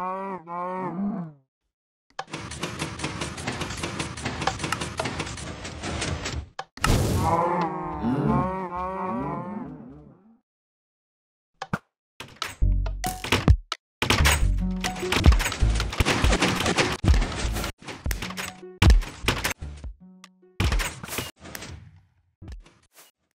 Oh.